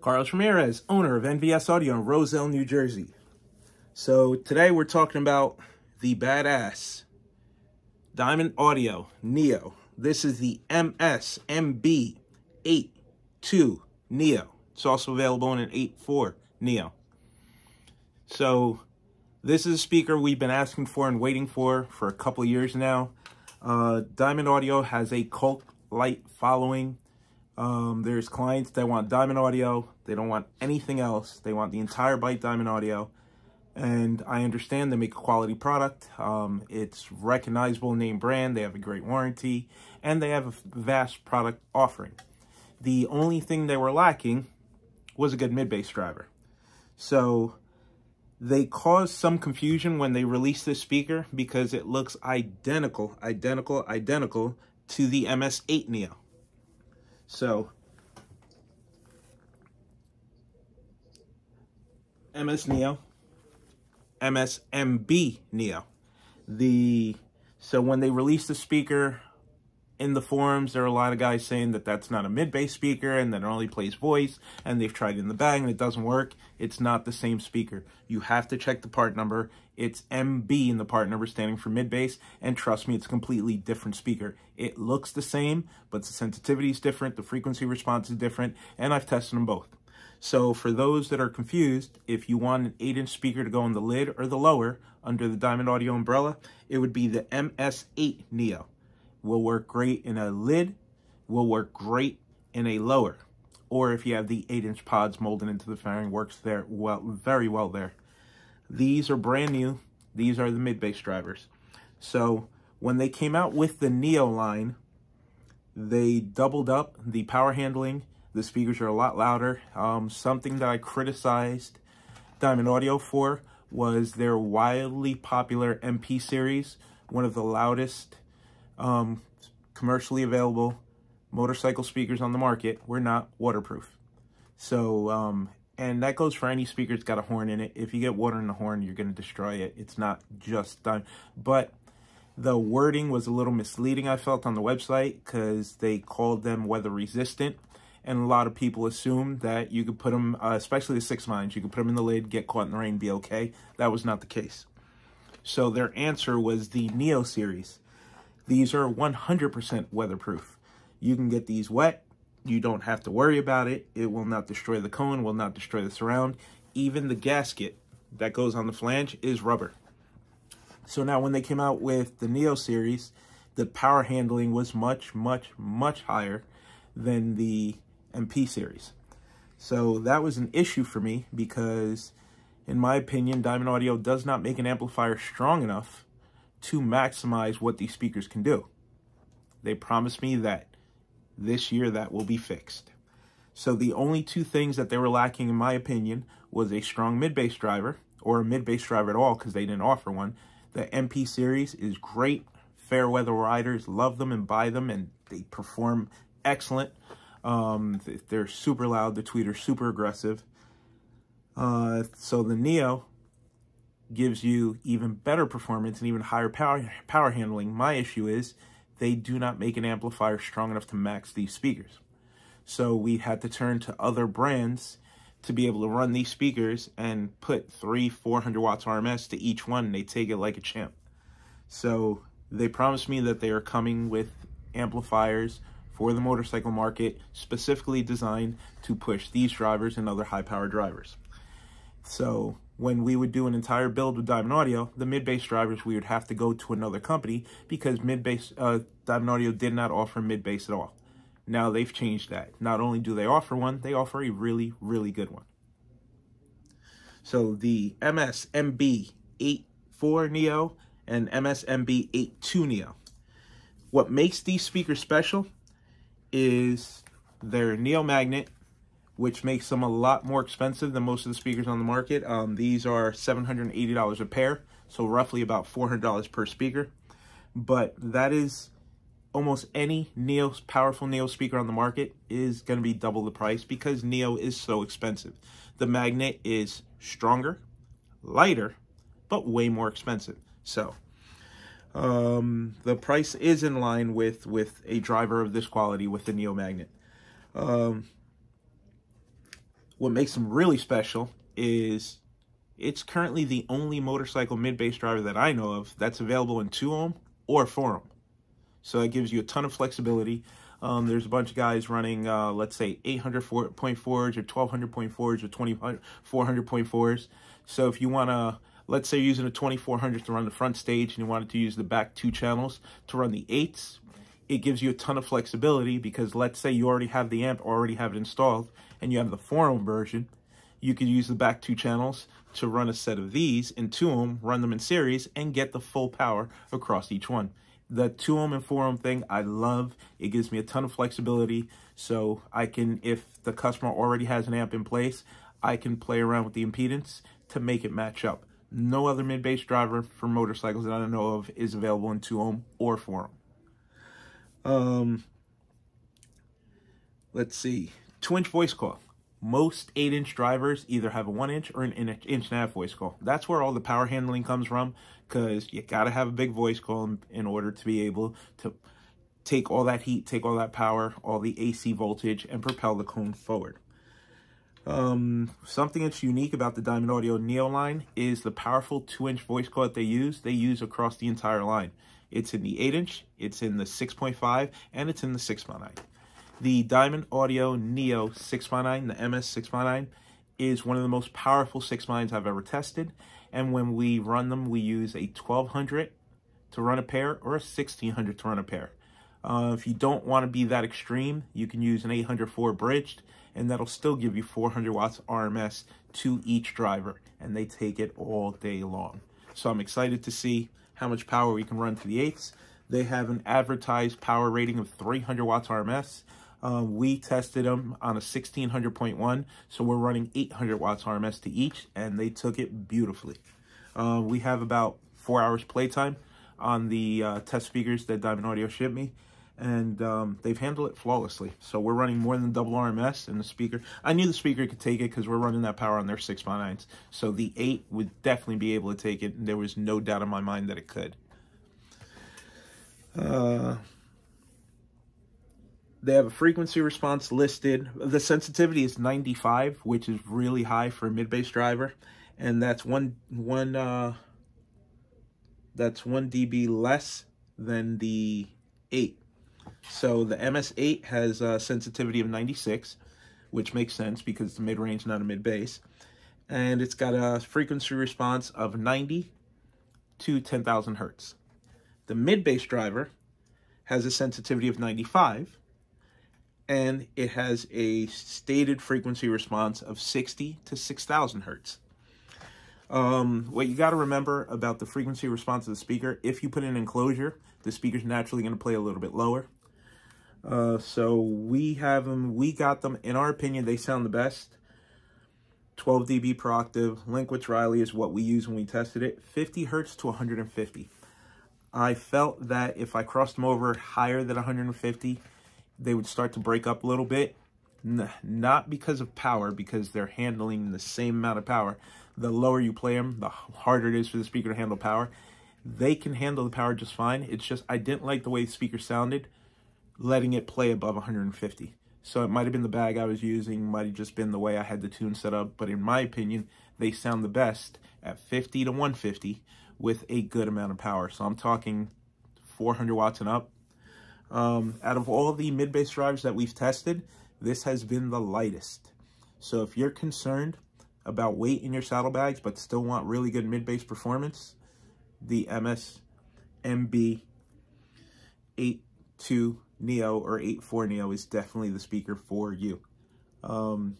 Carlos Ramirez, owner of NVS Audio in Roselle, New Jersey. So today we're talking about the badass Diamond Audio Neo. This is the MSMB 8.2 Neo. It's also available in an 8.4 Neo. So this is a speaker we've been asking for and waiting for for a couple years now. Uh, Diamond Audio has a cult-like following. Um, there's clients that want Diamond Audio. They don't want anything else. They want the entire bite Diamond Audio. And I understand they make a quality product. Um, it's recognizable name brand. They have a great warranty. And they have a vast product offering. The only thing they were lacking was a good mid-bass driver. So they caused some confusion when they released this speaker because it looks identical, identical, identical to the MS-8 Neo. So, MS Neo, MSMB Neo. The so when they released the speaker in the forums, there are a lot of guys saying that that's not a mid-bass speaker and that it only plays voice, and they've tried it in the bag and it doesn't work. It's not the same speaker. You have to check the part number. It's MB in the part number standing for mid-bass, and trust me, it's a completely different speaker. It looks the same, but the sensitivity is different, the frequency response is different, and I've tested them both. So for those that are confused, if you want an 8-inch speaker to go in the lid or the lower under the Diamond Audio umbrella, it would be the MS8 Neo will work great in a lid, will work great in a lower. Or if you have the 8-inch pods molded into the fairing, works there well, very well there. These are brand new. These are the mid-bass drivers. So when they came out with the Neo line, they doubled up the power handling. The speakers are a lot louder. Um, something that I criticized Diamond Audio for was their wildly popular MP series, one of the loudest um, commercially available motorcycle speakers on the market were not waterproof. So, um, and that goes for any speaker that's got a horn in it. If you get water in the horn, you're going to destroy it. It's not just done. But the wording was a little misleading, I felt, on the website because they called them weather resistant. And a lot of people assumed that you could put them, uh, especially the six nines, you could put them in the lid, get caught in the rain, be okay. That was not the case. So their answer was the Neo series. These are 100% weatherproof. You can get these wet. You don't have to worry about it. It will not destroy the cone, will not destroy the surround. Even the gasket that goes on the flange is rubber. So now when they came out with the Neo series, the power handling was much, much, much higher than the MP series. So that was an issue for me because, in my opinion, Diamond Audio does not make an amplifier strong enough to maximize what these speakers can do. They promised me that this year that will be fixed. So the only two things that they were lacking, in my opinion, was a strong mid-bass driver, or a mid-bass driver at all, because they didn't offer one. The MP series is great. Fair weather riders love them and buy them, and they perform excellent. Um, they're super loud. The tweeters super aggressive. Uh, so the Neo gives you even better performance and even higher power, power handling. My issue is they do not make an amplifier strong enough to max these speakers. So we had to turn to other brands to be able to run these speakers and put three, 400 watts RMS to each one. And they take it like a champ. So they promised me that they are coming with amplifiers for the motorcycle market, specifically designed to push these drivers and other high power drivers. So when we would do an entire build with Diamond Audio, the mid-bass drivers, we would have to go to another company because mid-bass, uh, Diamond Audio did not offer mid-bass at all. Now they've changed that. Not only do they offer one, they offer a really, really good one. So the MSMB 8.4 Neo and MSMB 8.2 Neo. What makes these speakers special is their Neo magnet which makes them a lot more expensive than most of the speakers on the market. Um, these are $780 a pair, so roughly about $400 per speaker. But that is almost any Neo powerful Neo speaker on the market is going to be double the price because Neo is so expensive. The magnet is stronger, lighter, but way more expensive. So um, the price is in line with, with a driver of this quality with the Neo magnet. Um, What makes them really special is it's currently the only motorcycle mid-bass driver that I know of that's available in 2-ohm or 4-ohm. So that gives you a ton of flexibility. Um, there's a bunch of guys running, uh, let's say, 800.4s or 1200.4s or 2400.4s. So if you want to, let's say you're using a 2400 to run the front stage and you wanted to use the back two channels to run the eights, it gives you a ton of flexibility because let's say you already have the amp, already have it installed, and you have the 4-ohm version, you could use the back two channels to run a set of these and 2-ohm, run them in series, and get the full power across each one. The 2-ohm and 4-ohm thing, I love. It gives me a ton of flexibility, so I can, if the customer already has an amp in place, I can play around with the impedance to make it match up. No other mid-bass driver for motorcycles that I know of is available in 2-ohm or 4-ohm. Um, let's see. Two inch voice coil. Most eight inch drivers either have a one inch or an inch, inch and a half voice coil. That's where all the power handling comes from because you got to have a big voice coil in, in order to be able to take all that heat, take all that power, all the AC voltage, and propel the cone forward. Um, something that's unique about the Diamond Audio Neo line is the powerful 2-inch voice coil that they use, they use across the entire line. It's in the 8-inch, it's in the 6.5, and it's in the 6x9. The Diamond Audio Neo 6x9, the MS 6x9, is one of the most powerful 6x9s I've ever tested. And when we run them, we use a 1200 to run a pair or a 1600 to run a pair. Uh, if you don't want to be that extreme, you can use an 804 bridged, and that'll still give you 400 watts RMS to each driver, and they take it all day long. So I'm excited to see how much power we can run to the eighths. They have an advertised power rating of 300 watts RMS. Uh, we tested them on a 1600.1, so we're running 800 watts RMS to each, and they took it beautifully. Uh, we have about four hours playtime on the uh, test speakers that Diamond Audio shipped me, and um, they've handled it flawlessly. So we're running more than double RMS, and the speaker, I knew the speaker could take it because we're running that power on their 6x9s. So the 8 would definitely be able to take it, and there was no doubt in my mind that it could. Uh, they have a frequency response listed. The sensitivity is 95, which is really high for a mid-bass driver. And that's one, one, uh, that's one dB less than the 8. So the MS8 has a sensitivity of 96, which makes sense because it's a mid-range, not a mid-bass. And it's got a frequency response of 90 to 10,000 hertz. The mid-bass driver has a sensitivity of 95, and it has a stated frequency response of 60 to 6,000 hertz. Um, what you got to remember about the frequency response of the speaker, if you put in an enclosure, the speaker's naturally going to play a little bit lower. Uh, so we have them, we got them, in our opinion, they sound the best. 12 dB per octave. Linkwitz Riley is what we use when we tested it. 50 hertz to 150. I felt that if I crossed them over higher than 150, they would start to break up a little bit. Not because of power, because they're handling the same amount of power. The lower you play them, the harder it is for the speaker to handle power. They can handle the power just fine. It's just I didn't like the way the speaker sounded letting it play above 150. So it might have been the bag I was using, might have just been the way I had the tune set up, but in my opinion, they sound the best at 50 to 150 with a good amount of power. So I'm talking 400 watts and up. Um, out of all the mid-bass drivers that we've tested, this has been the lightest. So if you're concerned about weight in your saddlebags, but still want really good mid-bass performance, the MS MB 82 Neo or 8.4 Neo is definitely the speaker for you. Um,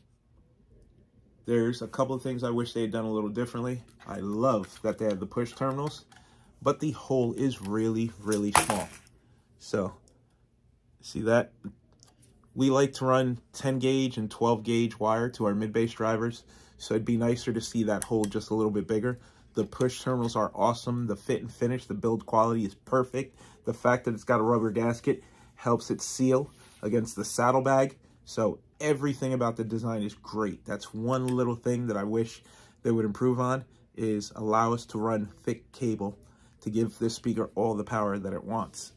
there's a couple of things I wish they had done a little differently. I love that they have the push terminals, but the hole is really, really small. So, see that? We like to run 10 gauge and 12 gauge wire to our mid-bass drivers, so it'd be nicer to see that hole just a little bit bigger. The push terminals are awesome. The fit and finish, the build quality is perfect. The fact that it's got a rubber gasket helps it seal against the saddlebag. So everything about the design is great. That's one little thing that I wish they would improve on is allow us to run thick cable to give this speaker all the power that it wants.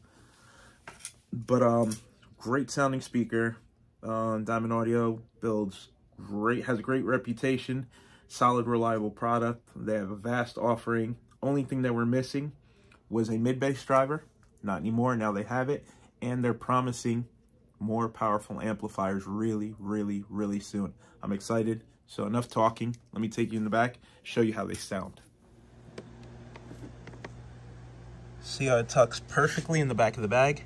But um, great sounding speaker. Uh, Diamond Audio builds great has a great reputation, solid, reliable product. They have a vast offering. Only thing that we're missing was a mid bass driver. Not anymore. Now they have it, and they're promising more powerful amplifiers really, really, really soon. I'm excited. So enough talking. Let me take you in the back, show you how they sound. See how it tucks perfectly in the back of the bag?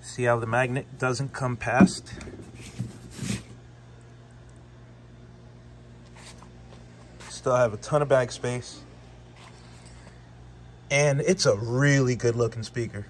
See how the magnet doesn't come past? Still have a ton of bag space. And it's a really good looking speaker.